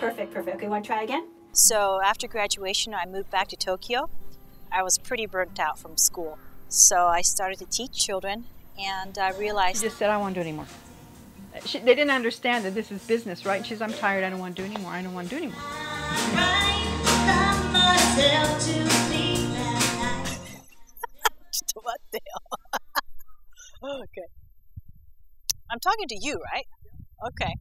Perfect, perfect. Okay, want to try again? So after graduation, I moved back to Tokyo. I was pretty burnt out from school. So I started to teach children, and I realized. She just said, I won't want to do anymore. She, they didn't understand that this is business, right? She says, I'm tired. I don't want to do anymore. I don't want to do anymore. what the hell? okay. I'm talking to you, right? Okay.